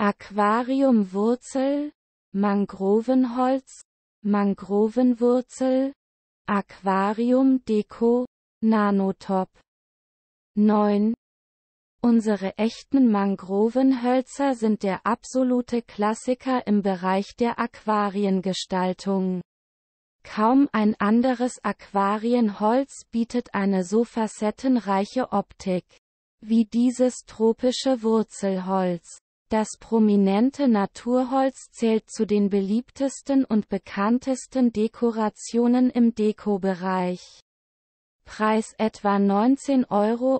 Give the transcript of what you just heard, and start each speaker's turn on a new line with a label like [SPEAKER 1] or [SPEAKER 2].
[SPEAKER 1] Aquariumwurzel, Mangrovenholz, Mangrovenwurzel, Aquariumdeko, Nanotop. 9. Unsere echten Mangrovenhölzer sind der absolute Klassiker im Bereich der Aquariengestaltung. Kaum ein anderes Aquarienholz bietet eine so facettenreiche Optik wie dieses tropische Wurzelholz. Das prominente Naturholz zählt zu den beliebtesten und bekanntesten Dekorationen im Dekobereich. Preis etwa 19,90 Euro.